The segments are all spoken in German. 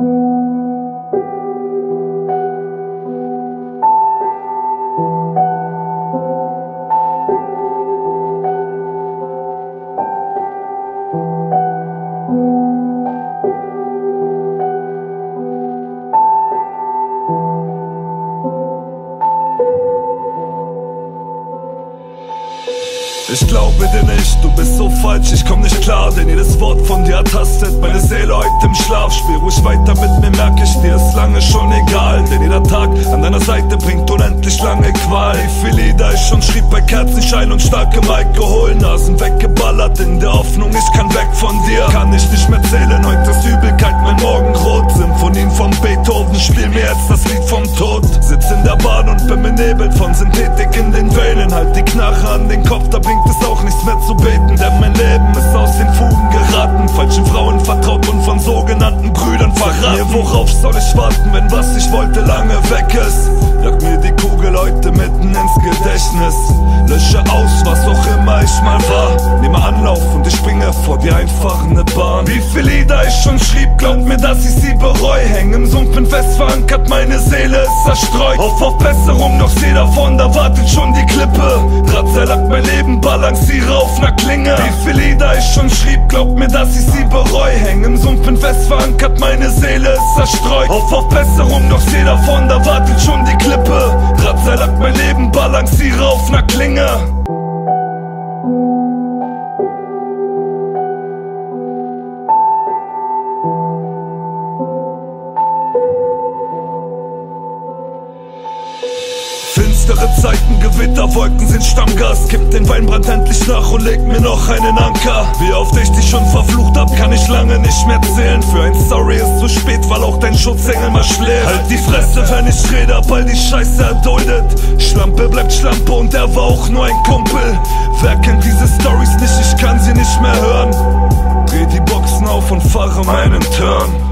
thank you Ich glaube dir nicht, du bist so falsch, ich komm nicht klar, denn jedes Wort von dir ertastet meine Seele heute im Schlaf. Spiel ruhig weiter mit mir, merk ich dir ist lange schon egal, denn jeder Tag an deiner Seite bringt unendlich lange Qual. Wie viele Lieder ich schon schrieb bei Kerzenschein und starkem Alkohol, Nasen weggeballert in der Hoffnung, ich kann weg von dir. Kann ich nicht mehr zählen, heute ist Übelkeit, Jetzt das Lied vom Tod. Sitz in der Bahn und bin benebelt von Synthetik in den Venen, halt die Knarre an den Kopf, da bringt es auch nichts mehr zu beten, denn mein Leben ist aus den Fugen geraten. Falschen Frauen vertraut und von sogenannten Brüdern verraten. Mir, worauf soll ich warten, wenn was ich wollte lange weg ist? Jag mir die Kugel heute mitten ins Gedächtnis. Lösche aus, ich mal war. Nehme Anlauf und ich springe vor die einfache Bahn. Wie viele Lieder ich schon schrieb, glaubt mir, dass ich sie bereue. Häng im Sumpf, bin fest verankert, meine Seele ist zerstreut. Auf auf Besserung, doch seh davon, da wartet schon die Klippe. Drahtseil mein Leben, balanciere auf ner Klinge. Wie viele Lieder ich schon schrieb, glaubt mir, dass ich sie bereue. Häng im Sumpf, bin fest verankert, meine Seele ist zerstreut. Auf auf Besserung, doch seh davon, da wartet schon die Klippe. Drahtseil mein Leben, balanciere auf ner Klinge. Finstere Zeiten, Gewitterwolken sind Stammgast Kipp den Weinbrand endlich nach und leg mir noch einen Anker. Wie oft ich dich schon verflucht hab, kann ich lange nicht mehr zählen. Für ein Sorry ist zu spät, weil auch dein Schutzengel mal schläft. Halt die Fresse, wenn ich rede, hab all die Scheiße erduldet. Schlampe bleibt Schlampe und er war auch nur ein Kumpel. Wer kennt diese Stories nicht, ich kann sie nicht mehr hören. Dreh die Boxen auf und fahre meinen Turn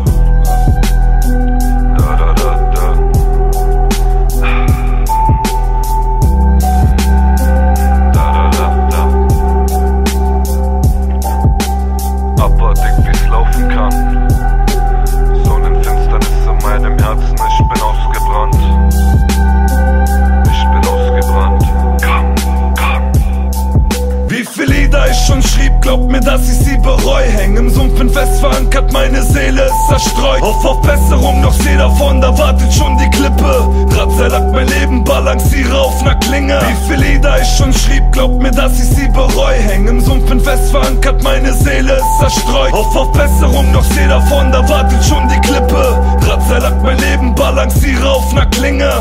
dass ich sie bereu. Häng im Sumpf, bin fest verankert, meine Seele ist zerstreut. Auf auf Besserung, doch seh davon, da wartet schon die Klippe. Drahtseil mein Leben, balanciere auf ner Klinge. Wie viele Lieder ich schon schrieb, glaubt mir, dass ich sie bereu. Häng im Sumpf, bin fest verankert, meine Seele ist zerstreut. Auf auf Besserung, doch seh davon, da wartet schon die Klippe. Drahtseil mein Leben, balanciere auf ner Klinge.